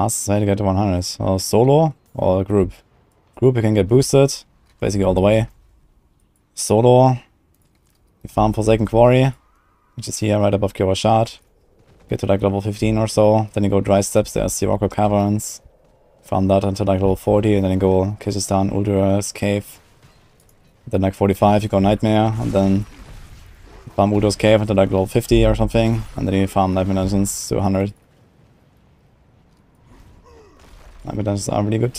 Way to get to 100. Well, solo or group? Group you can get boosted, basically all the way. Solo, you farm Forsaken Quarry, which is here right above Kyovashad. Get to like level 15 or so, then you go Dry Steppes, there's Sirocco Caverns. Farm that until like level 40, and then you go Kehjistan, Uldur's Cave. Then like 45 you go Nightmare, and then farm Uldur's Cave until like level 50 or something, and then you farm Nightmare Dungeons to 100. Dungeons are really good.